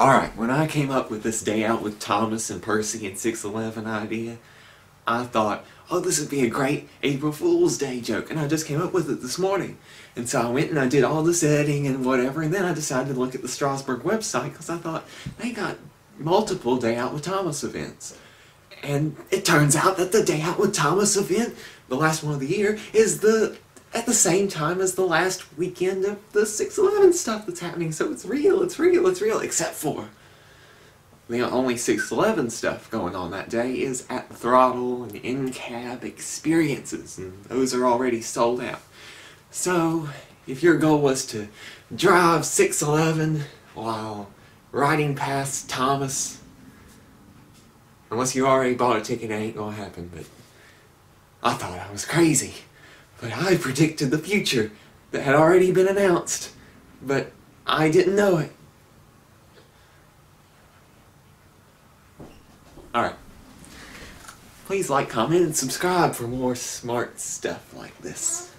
Alright, when I came up with this day out with Thomas and Percy and 611 idea, I thought, oh, this would be a great April Fool's Day joke, and I just came up with it this morning. And so I went and I did all this editing and whatever, and then I decided to look at the Strasburg website because I thought they got multiple Day Out with Thomas events. And it turns out that the Day Out with Thomas event, the last one of the year, is the at the same time as the last weekend of the 611 stuff that's happening. So it's real, it's real, it's real, except for the only 611 stuff going on that day is at Throttle and in-cab experiences, and those are already sold out. So, if your goal was to drive 611 while riding past Thomas, unless you already bought a ticket, it ain't gonna happen, but I thought I was crazy. But I predicted the future that had already been announced, but I didn't know it. Alright. Please like, comment, and subscribe for more smart stuff like this.